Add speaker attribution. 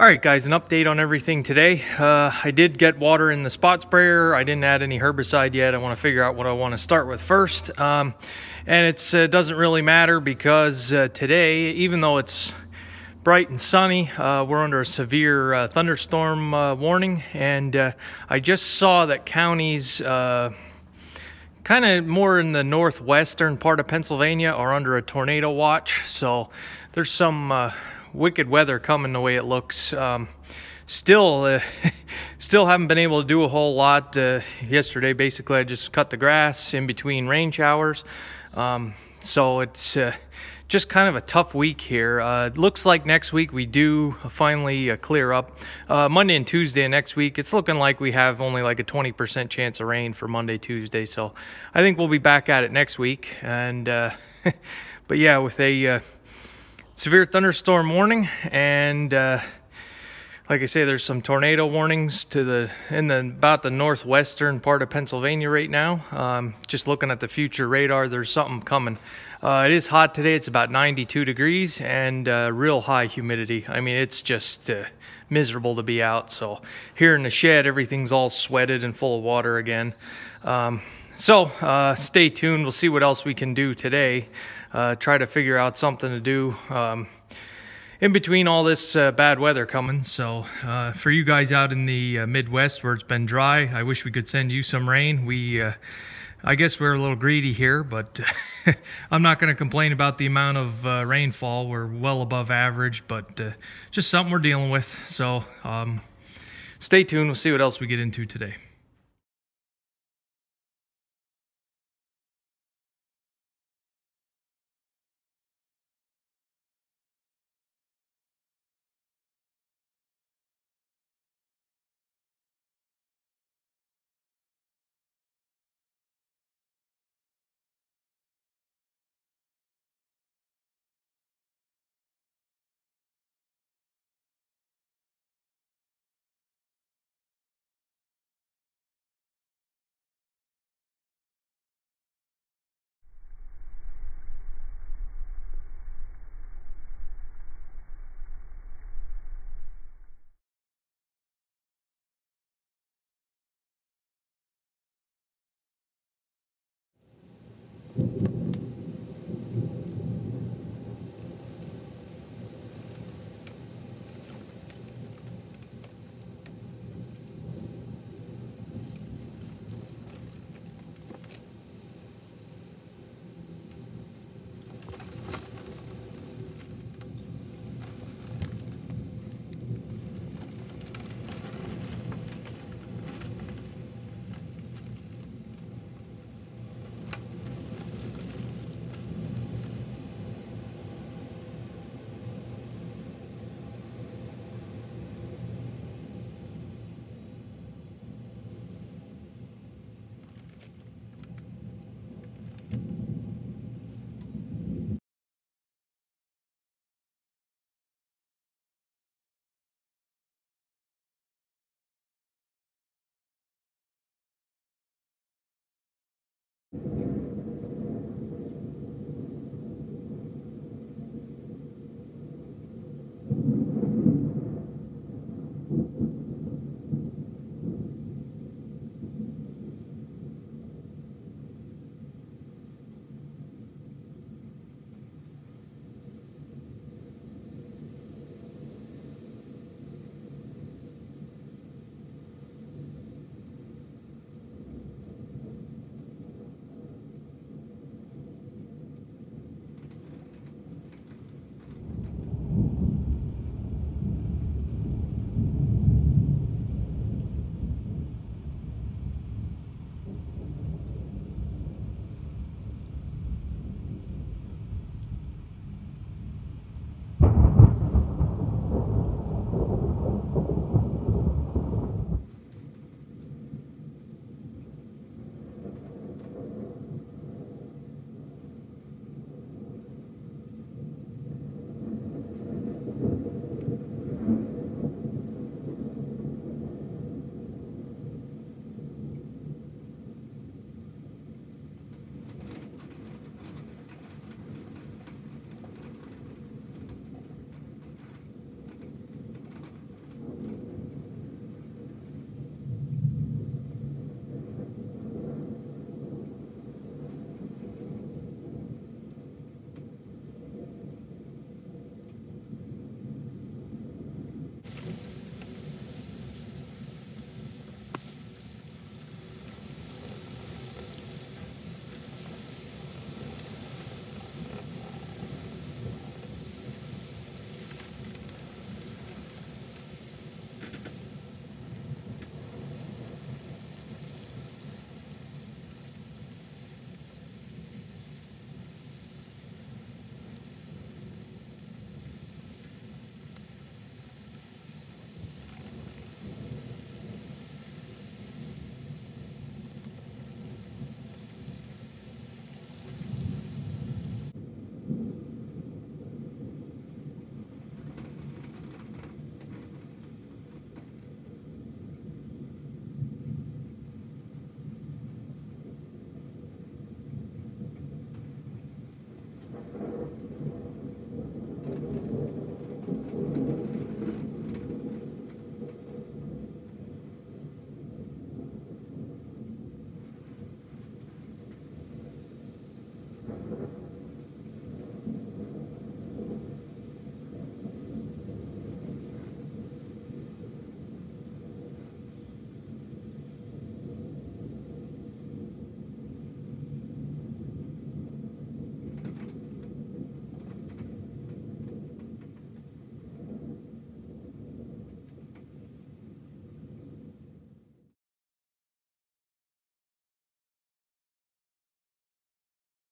Speaker 1: All right, guys, an update on everything today. Uh, I did get water in the spot sprayer. I didn't add any herbicide yet. I want to figure out what I want to start with first. Um, and it uh, doesn't really matter because uh, today, even though it's bright and sunny, uh, we're under a severe uh, thunderstorm uh, warning. And I just saw that counties kind of more in the northwestern part of Pennsylvania are under a tornado watch. So there's some wicked weather coming the way it looks. Um, still, uh, still haven't been able to do a whole lot. Uh, yesterday, basically, I just cut the grass in between rain showers. Um, so it's uh, just kind of a tough week here. Uh, looks like next week we do finally uh, clear up. Uh, Monday and Tuesday next week, it's looking like we have only like a 20% chance of rain for Monday, Tuesday. So I think we'll be back at it next week. And but yeah, with a severe thunderstorm warning and uh, like I say, there's some tornado warnings to the in the about the northwestern part of Pennsylvania right now. Um, just looking at the future radar, there's something coming. Uh, it is hot today. It's about 92 degrees and uh, real high humidity. I mean, it's just uh, miserable to be out. So here in the shed, everything's all sweated and full of water again. Um, so uh, stay tuned. We'll see what else we can do today uh, try to figure out something to do um, in between all this uh, bad weather coming. So uh, for you guys out in the uh, Midwest where it's been dry, I wish we could send you some rain. We, uh, I guess we're a little greedy here, but I'm not going to complain about the amount of uh, rainfall. We're well above average, but just something we're dealing with. So um, stay tuned. We'll see what else we get into today.
Speaker 2: You